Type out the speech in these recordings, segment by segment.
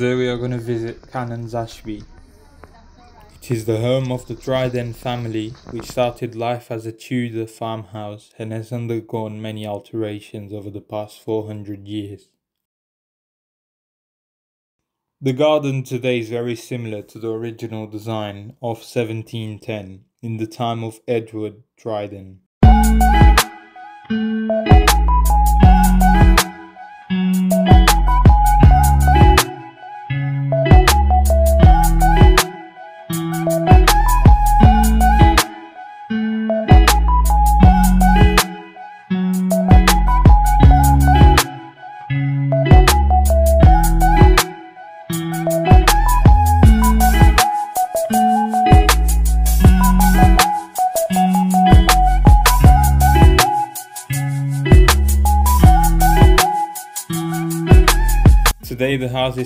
Today we are going to visit Canons Ashby. It is the home of the Dryden family, which started life as a Tudor farmhouse and has undergone many alterations over the past 400 years. The garden today is very similar to the original design of 1710 in the time of Edward Dryden.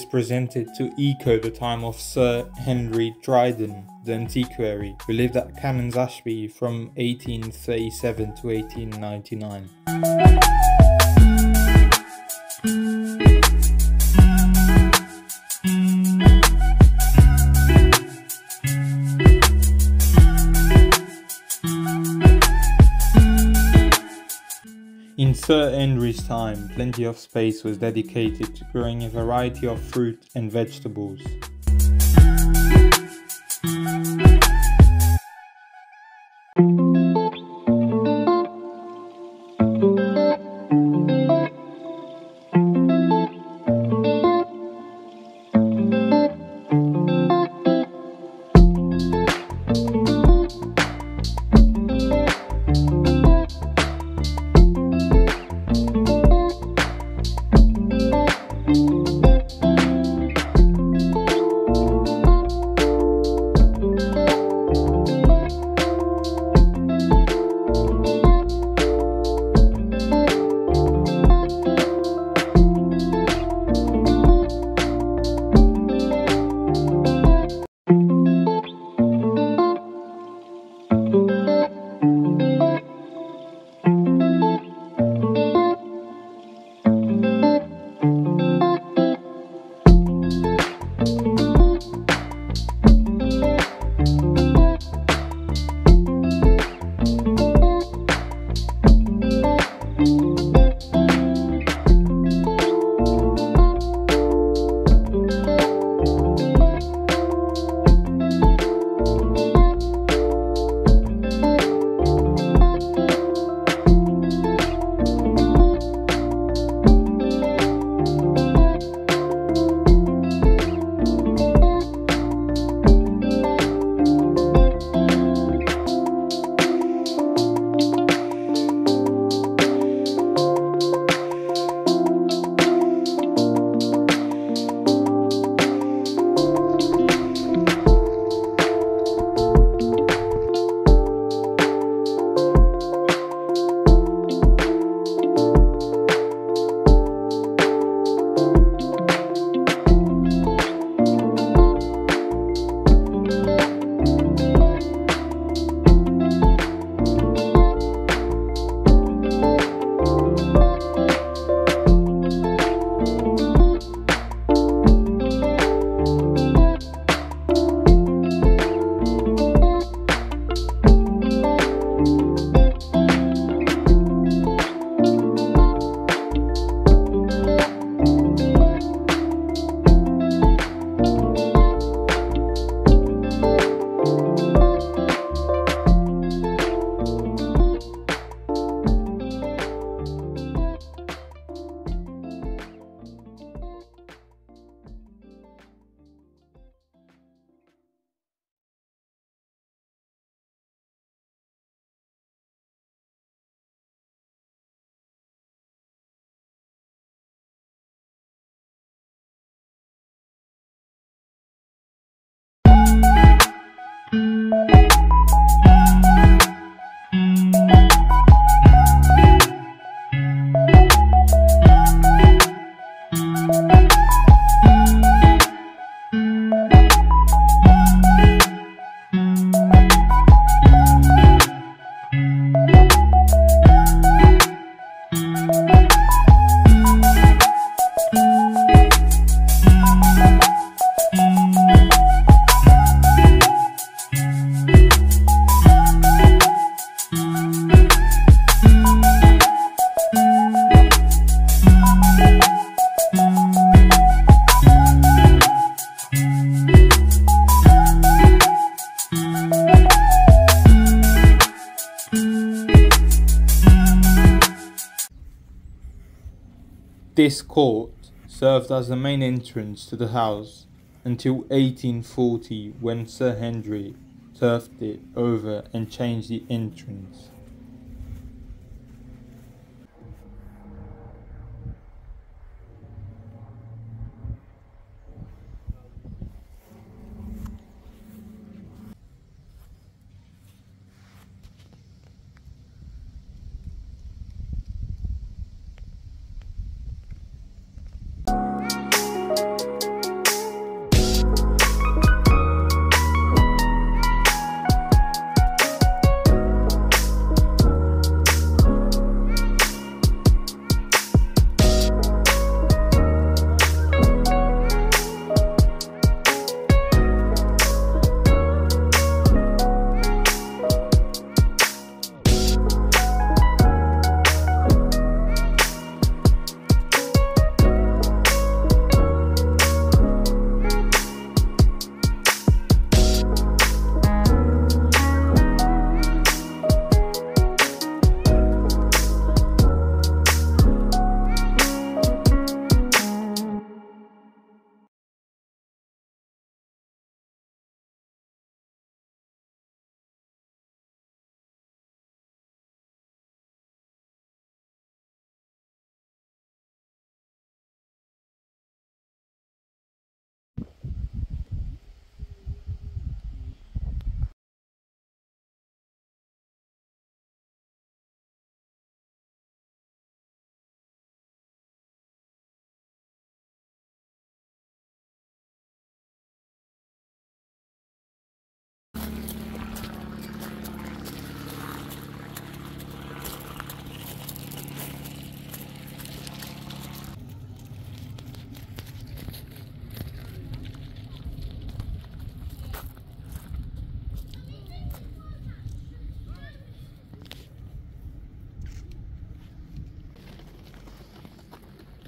Is presented to echo the time of Sir Henry Dryden, the antiquary, who lived at Canons Ashby from 1837 to 1899. Sir Henry's time, plenty of space was dedicated to growing a variety of fruit and vegetables. Court served as the main entrance to the house until 1840 when Sir Henry turfed it over and changed the entrance.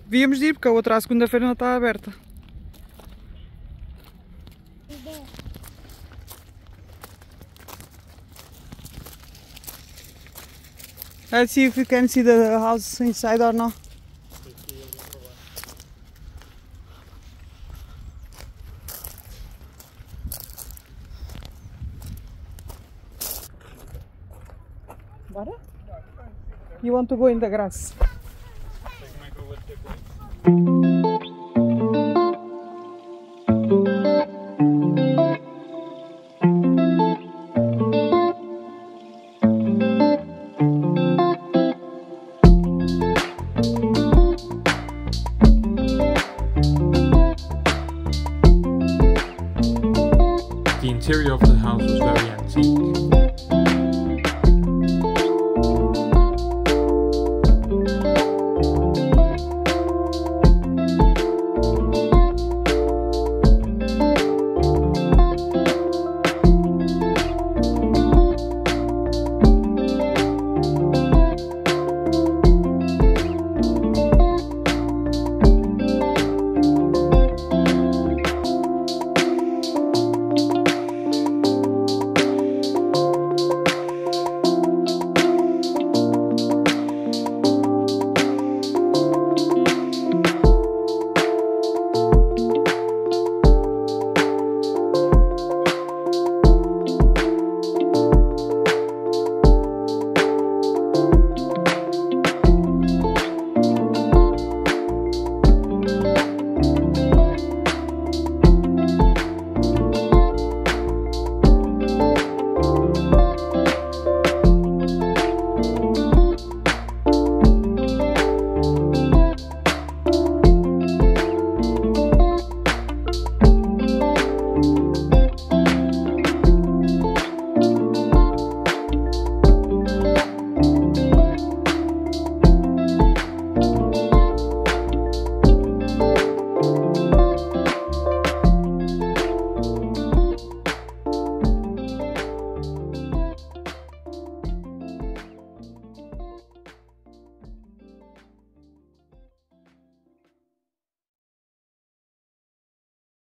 Víamos de ir porque a outra à segunda-feira não está aberta. Let's see if we can see the house inside or not. Bora? You want to go in the grass? The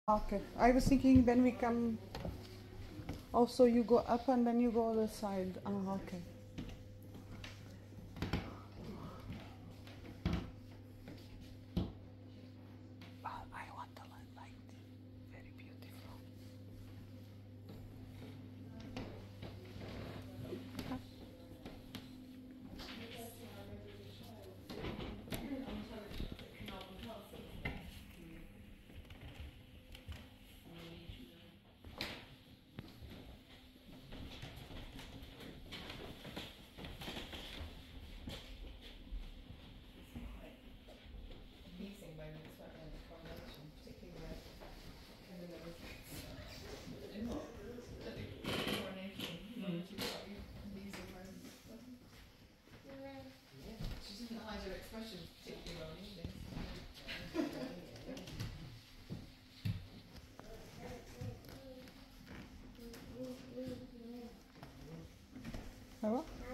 Okay. I was thinking then we come, also you go up and then you go other side. Ah, okay. Ça va?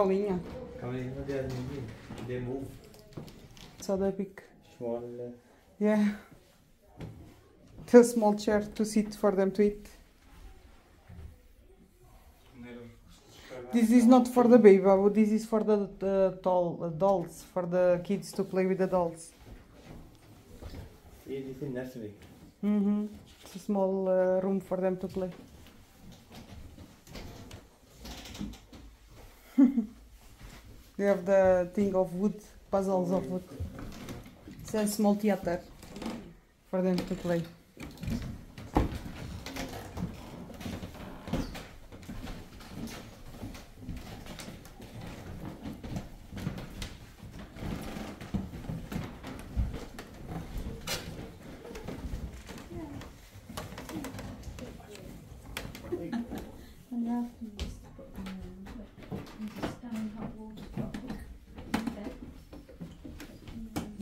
Cavalinha. Kan vi det är det är move. So the big. Small. Yeah. The small chair to sit for them to eat. This is not for the baby, but this is for the, uh, dolls, for the kids to play with the dolls. Det är lite nursery. hmm It's a small uh, room for them to play. they have the thing of wood, puzzles of mm. wood. It's a small theater for them to play.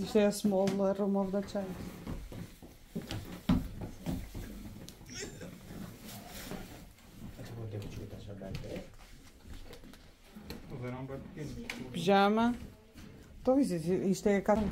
This is a small room of the child. Pijama. Então, isto, isto é a casa.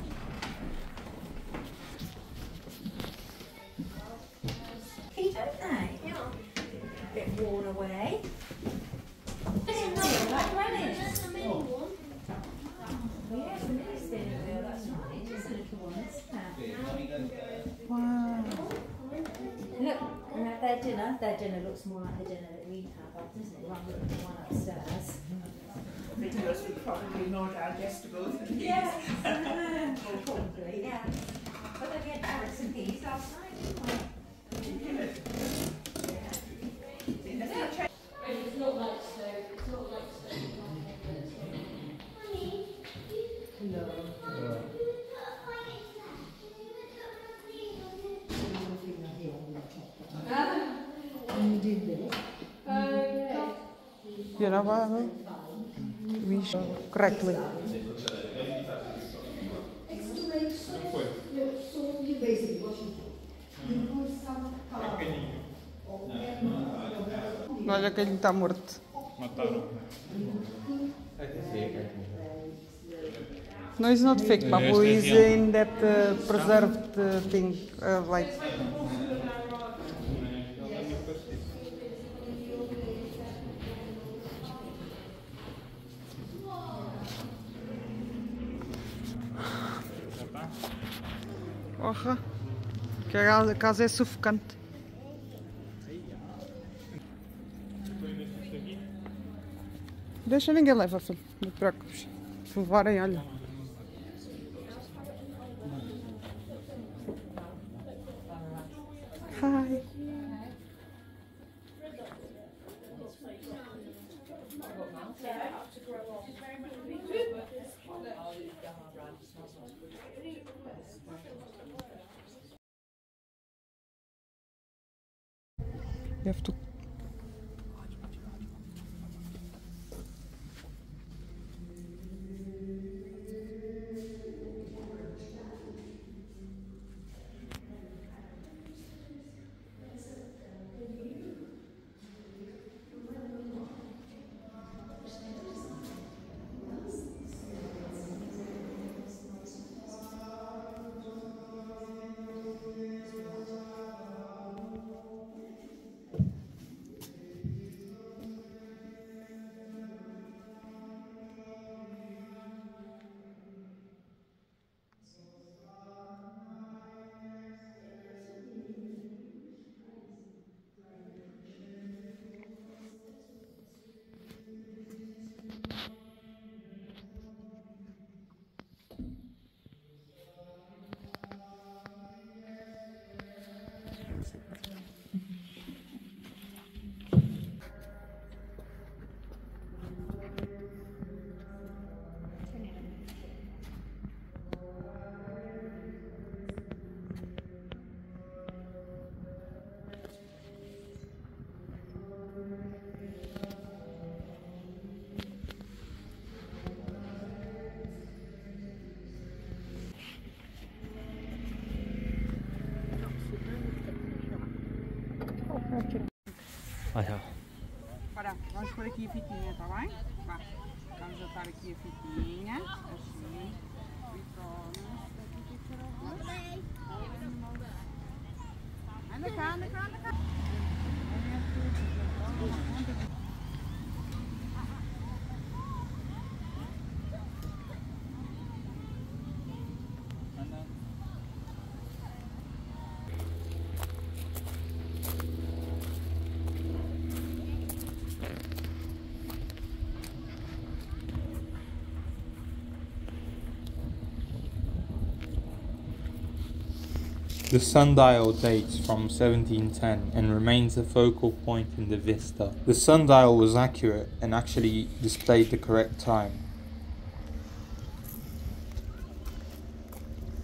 Like the dinner that we have, doesn't it? Rather than the one upstairs. Because we probably more digestible than these. Yeah, probably, yeah. But they had carrots and peas last night, didn't? Show correctly. Olha que ele está morto. No, it's not fake, Babu. He's in that uh, preserved uh, thing, uh, like. Porra, que a casa é sufocante. Deixa ninguém leva, filho. Não te preocupes. Se levarem, olha. Hi. Ja. Para, vamos por aqui a fitinha, está bem? Vá, vamos colocar aqui a fitinha, assim. Anda cá, anda cá, anda cá. The sundial dates from 1710 and remains a focal point in the vista. The sundial was accurate and actually displayed the correct time.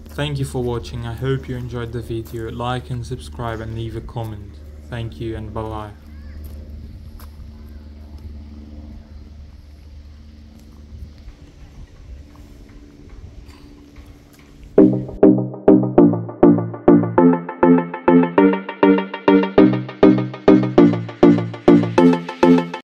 Thank you for watching, I hope you enjoyed the video, like and subscribe and leave a comment. Thank you and bye bye.